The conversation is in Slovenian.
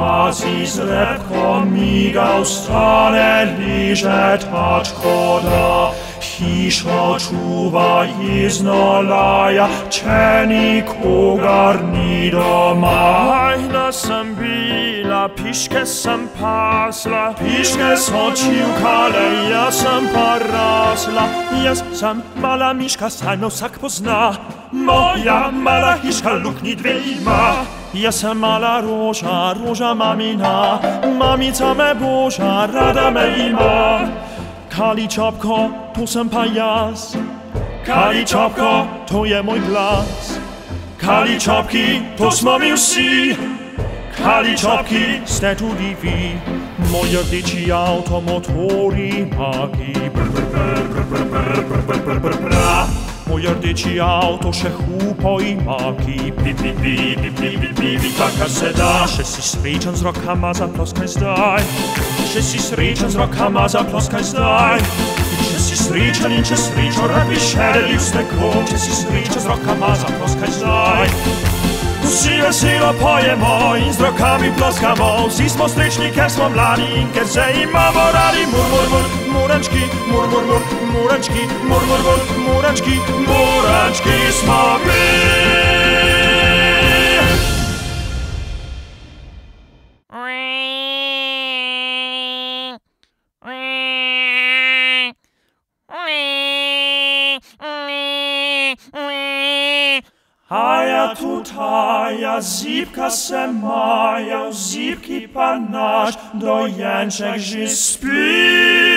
Azji zlepko migał, stale liże taczkoda. Hisza czuwa izno laja, čeni kogar ni doma. Majhna sem bila, piške sem pasla, Piške so čivkale, jaz sem pa rasla. Jaz sem mala miška, me vsak pozna. moja mala hiška luknji dve ima. Jestem mala róża, róża mamina, mamica me burza, rada me ima. Kali czapko, pusem pajas, kali czapko, to je mój glas. Kali czapki, posmowił si, kali czapki, ste tu divi. Moje dzieci automotori magi, brr, brr, brr, brr, brr, brr. Moj rdeči avto še hupo ima, ki pipi, pipi, pipi, pipi, taka se da. Še si srečen z rokama za ploskaj zdaj, še si srečen z rokama za ploskaj zdaj. Če si srečen in če srečo rad bi še delil s nekom, če si srečen z rokama za ploskaj zdaj siła, siła pojemo i z rokami ploskawą Sismo strycznikiem smo mlani, inker se ima morali Mur, mur, mur, mureczki, mur, mur, mur, mureczki Mur, mur, mur, mureczki, mureczki smo bili. A ja tutaj, ja zipka se maja, zipki pa naš dojenček že spi.